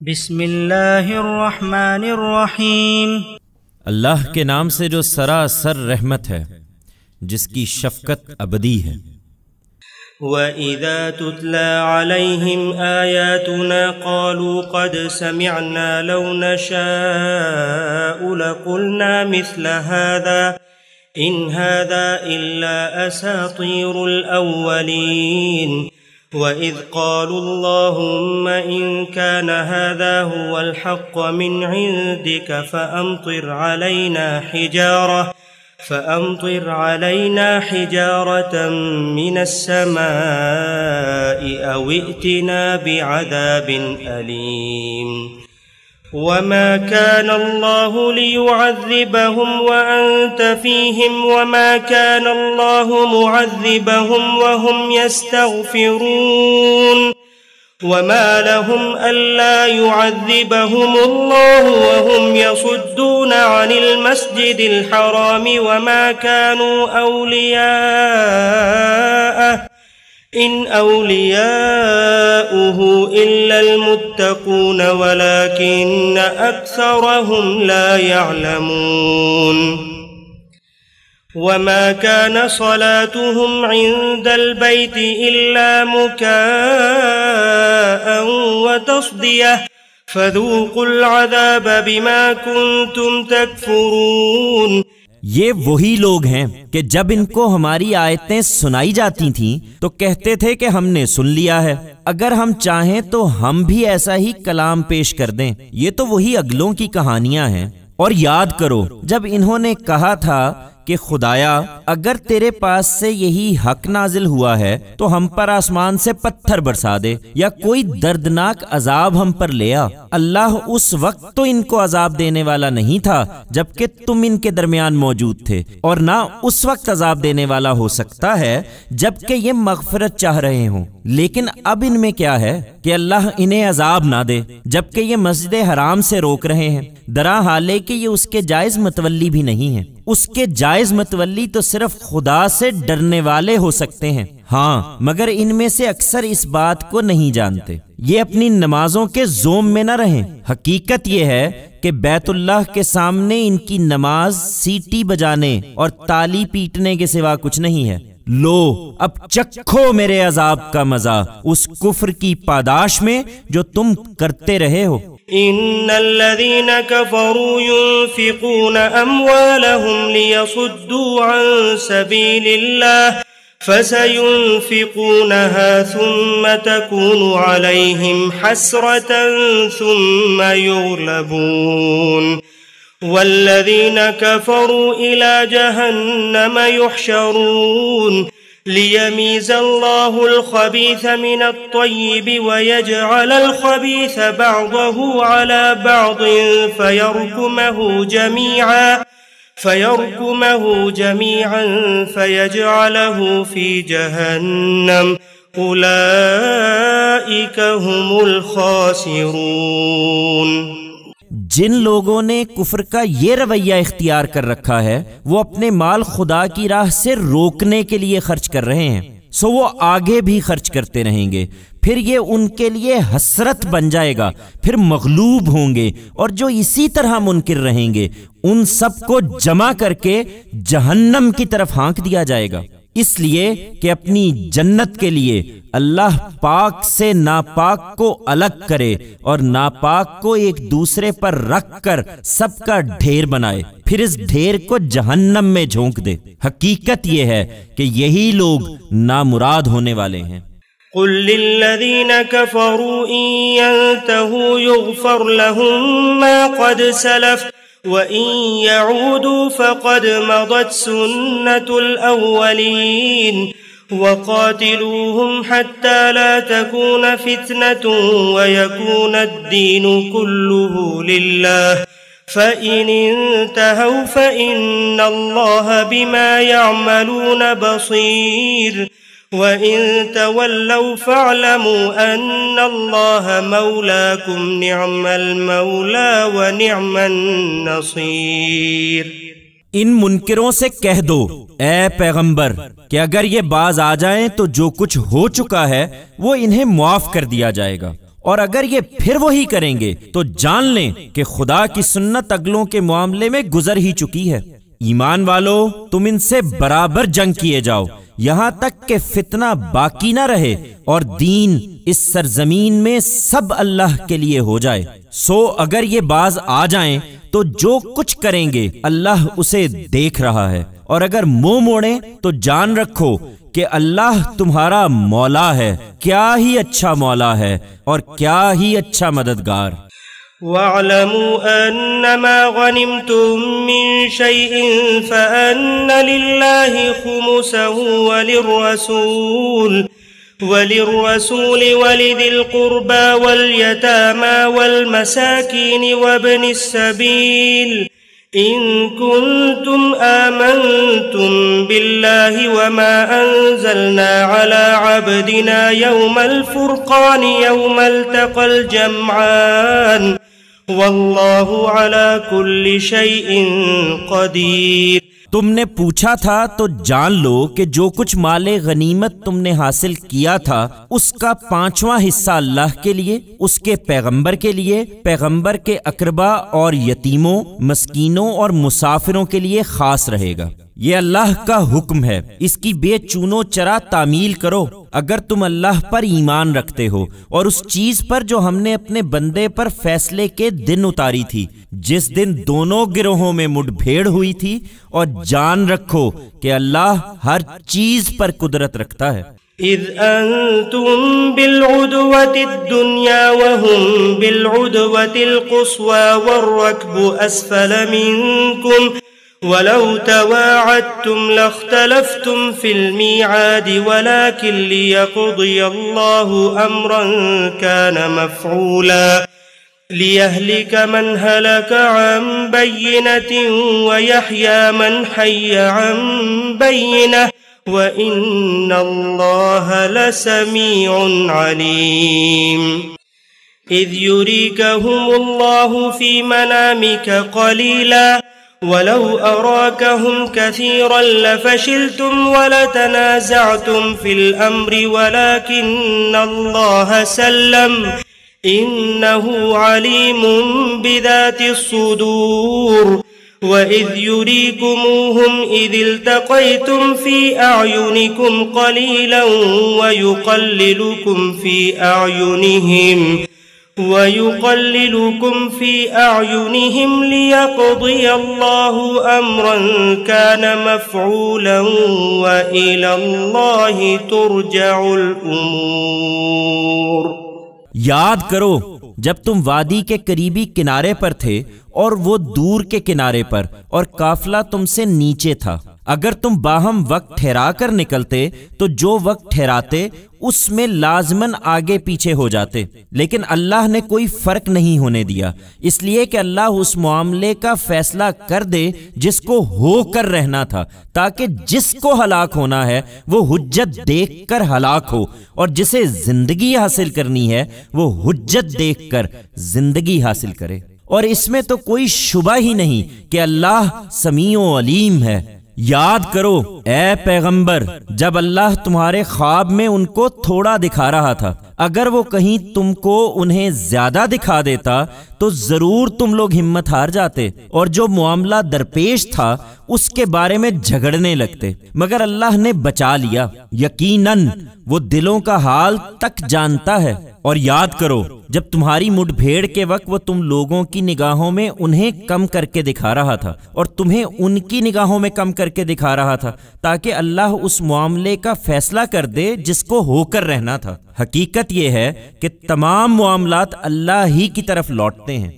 بسم اللہ الرحمن الرحیم۔ اللہ کے نام سے جو سراسر رحمت ہے جس کی شفقت ابدی ہے۔ وَإِذَا تُتْلَى عَلَيْهِمْ آيَاتُنَا قَالُوا قَدْ سَمِعْنَا لَوْ نَشَاءُ لَقُلْنَا مِثْلَ هَذَا إِنْ هَذَا إِلَّا أَسَاطِيرُ الْأَوَّلِينَ۔ وَإِذْ قَالُوا اللَّهُمَّ إِنْ كَانَ هَذَا هُوَ الْحَقَّ مِنْ عِنْدِكَ فَأَمْطِرْ عَلَيْنَا حِجَارَةً فأمطر علينا حجارة من السماء أو ائتنا بعذاب أليم وما كان الله ليعذبهم وأنت فيهم وما كان الله معذبهم وهم يستغفرون وما لهم ألا يعذبهم الله وهم يصدون عن المسجد الحرام وما كانوا أولياءه إن أولياؤه إلا المتقون ولكن أكثرهم لا يعلمون وما كان صلاتهم عند البيت إلا مكاء وتصدية فذوقوا العذاب بما كنتم تكفرون یہ وہی لوگ ہیں کہ جب ان کو ہماری آیتیں سنائی جاتی تھیں تو کہتے تھے کہ ہم نے سن لیا ہے۔ اگر ہم چاہیں تو ہم بھی ایسا ہی کلام پیش کر دیں۔ یہ تو وہی اگلوں کی کہانیاں ہیں۔ اور یاد کرو، جب انہوں نے کہا تھا کہ خدایا، اگر تیرے پاس سے یہی حق نازل ہوا ہے، تو ہم پر آسمان سے پتھر برسا دے، یا کوئی دردناک عذاب ہم پر لیا اللہ اس وقت تو ان کو عذاب دینے والا نہیں تھا، جبکہ تم ان کے درمیان موجود تھے، اور نہ اس وقت عذاب دینے والا ہو سکتا ہے، جبکہ یہ مغفرت چاہ رہے ہوں۔ لیکن اب ان میں کیا ہے کہ اللہ انہیں عذاب نہ دے، جبکہ یہ مسجد حرام سے روک رہے ہیں۔ درا حالے کہ یہ اس کے جائز متولی بھی نہیں ہے اس کے جائز متولی تو صرف خدا سے ڈرنے والے ہو سکتے ہیں۔ ہاں مگر ان میں سے اکثر اس بات کو نہیں جانتے۔ یہ اپنی نمازوں کے زوم میں نہ رہیں۔ حقیقت یہ ہے کہ بیت اللہ کے سامنے ان کی نماز سیٹی بجانے اور تالی پیٹنے کے سوا کچھ نہیں ہے۔ لو، اب چکھو میرے عذاب کا مزہ۔ اس کفر کی پاداش میں جو تم کرتے رہے ہو۔ إن الذين كفروا ينفقون أموالهم ليصدوا عن سبيل الله فسينفقونها ثم تكون عليهم حسرة ثم يغلبون والذين كفروا إلى جهنم يحشرون ليميز الله الخبيث من الطيب ويجعل الخبيث بعضه على بعض فيركمه جميعا فيركمه جميعا فيجعله في جهنم. أولئك هم الخاسرون. جن لوگوں نے کفر کا یہ رویہ اختیار کر رکھا ہے، وہ اپنے مال خدا کی راہ سے روکنے کے لیے خرچ کر رہے ہیں۔ سو وہ آگے بھی خرچ کرتے رہیں گے۔ پھر یہ ان کے لیے حسرت بن جائے گا، پھر مغلوب ہوں گے۔ اور جو اسی طرح منکر رہیں گے، ان سب کو جمع کر کے جہنم کی طرف ہانک دیا جائے گا۔ اس لیے کہ اپنی جنت کے لیے اللہ پاک سے ناپاک کو الگ کرے اور ناپاک کو ایک دوسرے پر رکھ کر سب کا ڈھیر بنائے، پھر اس ڈھیر کو جہنم میں جھونک دے۔ حقیقت یہ ہے کہ یہی لوگ نامراد ہونے والے ہیں۔ قل للذين كفروا إن ينتهوا يغفر لهم ما قد سلف وإن يعودوا فقد مضت سنة الأولين وقاتلوهم حتى لا تكون فتنة ويكون الدين كله لله. فإن انتهوا فإن الله بما يعملون بصير. وإن تولوا فاعلموا أن الله مولاكم نعم المولى ونعم النصير ان منکروں سے کہہ دو، اے پیغمبر، کہ اگر یہ باز آ جائیں تو جو کچھ ہو چکا ہے، وہ انہیں معاف کر دیا جائے گا۔ اور اگر یہ پھر وہی کریں گے، تو جان لیں کہ خدا کی سنت اگلوں کے معاملے میں گزر ہی چکی ہے۔ ایمان والو، تم ان سے برابر جنگ کیے جاؤ۔ یہاں تک کہ فتنہ باقی نہ رہے اور دین اس سرزمین میں سب اللہ کے لیے ہو جائے۔ سو اگر یہ باز آ جائیں تو جو کچھ کریں گے، اللہ اسے دیکھ رہا ہے۔ اور اگر منہ موڑیں تو جان رکھو کہ اللہ تمہارا مولا ہے۔ کیا ہی اچھا مولا ہے اور کیا ہی اچھا مددگار۔ واعلموا أنما غنمتم من شيء فأن لله خمسه وللرسول وللرسول ولذي القربى واليتامى والمساكين وابن السبيل. إن كنتم آمنتم بالله وما أنزلنا على عبدنا يوم الفرقان يوم التقى الجمعان. واللہ على كل شيء قدیر۔ تم نے پوچھا تھا تو جان لو کہ جو کچھ مال غنیمت تم نے حاصل کیا تھا، اس کا پانچواں حصہ اللہ کے لیے، اس کے پیغمبر کے لیے، پیغمبر کے اقربا اور یتیموں، مسکینوں اور مسافروں کے لیے خاص رہے گا۔ یہ اللہ کا حکم ہے۔ اس کی بے چونو چرا تعمیل کرو۔ اگر تم اللہ پر ایمان رکھتے ہو اور اس چیز پر جو ہم نے اپنے بندے پر فیصلے کے دن اتاری تھی، جس دن دونوں گروہوں میں مڈ بھیڑ ہوئی تھی، اور جان رکھو کہ اللہ ہر چیز پر قدرت رکھتا ہے۔ اذ انتم بالعدوة الدنيا وهم بالعدوة القصوى والركب اسفل منكم ولو تواعدتم لاختلفتم في الميعاد ولكن ليقضي الله أمرا كان مفعولا. ليهلك من هلك عن بينة ويحيى من حي عن بينة. وإن الله لسميع عليم. إذ يريكهم الله في منامك قليلاً. ولو أراكهم كثيرا لفشلتم ولتنازعتم في الأمر ولكن الله سلم. إنه عليم بذات الصدور. وإذ يريكموهم إذ التقيتم في أعينكم قليلا ويقللكم في أعينهم. ويقللكم في أعينهم ليقضي الله أمرا كان مفعولا وإلى الله ترجع الأمور۔ یاد کرو، جب تم وادی کے قریبی کنارے پر تھے اور وہ دور کے کنارے پر اور قافلہ تم سے نیچے تھا۔ اگر تم باہم وقت ٹھہرا کر نکلتے، تو جو وقت ٹھہراتے، اس میں لازمن آگے پیچھے ہو جاتے۔ لیکن اللہ نے کوئی فرق نہیں ہونے دیا۔ اس لیے کہ اللہ اس معاملے کا فیصلہ کر دے جس کو ہو کر رہنا تھا، تاکہ جس کو ہلاک ہونا ہے، وہ حجت دیکھ کر ہلاک ہو۔ اور جسے زندگی حاصل کرنی ہے، وہ حجت دیکھ کر زندگی حاصل کرے۔ اور اس میں تو کوئی شبہ ہی نہیں کہ اللہ سمیع و علیم ہے۔ یاد کرو، اے پیغمبر، جب اللہ تمہارے خواب میں ان کو تھوڑا دکھا رہا تھا۔ اگر وہ کہیں تم کو انہیں زیادہ دکھا دیتا، تو ضرور تم لوگ ہمت ہار جاتے اور جو معاملہ درپیش تھا، اس کے بارے میں جھگڑنے لگتے۔ مگر اللہ نے بچا لیا۔ یقیناً وہ دلوں کا حال تک جانتا ہے۔ اور یاد کرو، جب تمہاری مڈ بھیڑ کے وقت وہ تم لوگوں کی نگاہوں میں انہیں کم کر کے دکھا رہا تھا اور تمہیں ان کی نگاہوں میں کم کر کے دکھا رہا تھا، تاکہ اللہ اس معاملے کا فیصلہ کر دے جس کو ہو کر رہنا تھا۔ حقیقت حقیقت یہ ہے کہ تمام معاملات اللہ ہی کی طرف لوٹتے ہیں۔